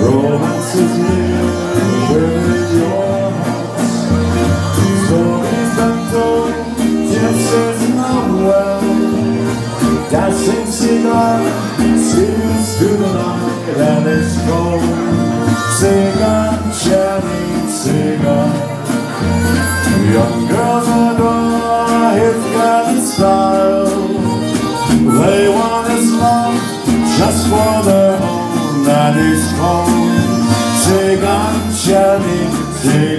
Romance is your heart Stories untold, Dashing cigar, the night and it's cold Sing on, Jenny, sing on. Is cold. Sing on, sing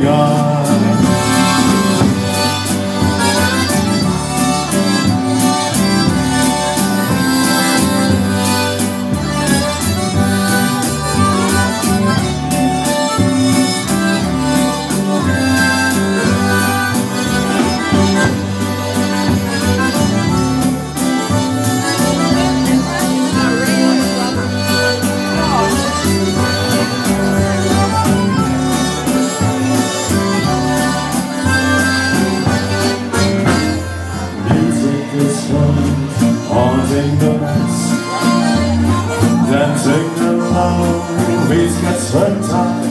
haunting the nights Dancing he's got some time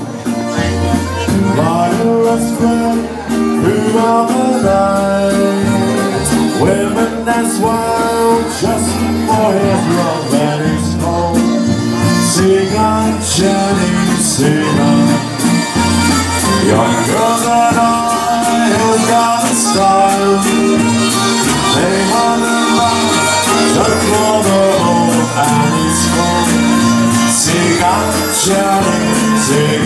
Fire spread throughout the night Women dance wild just for his love and his home Sing on, Jenny, sing on Young girl that I have got a style fun. Sing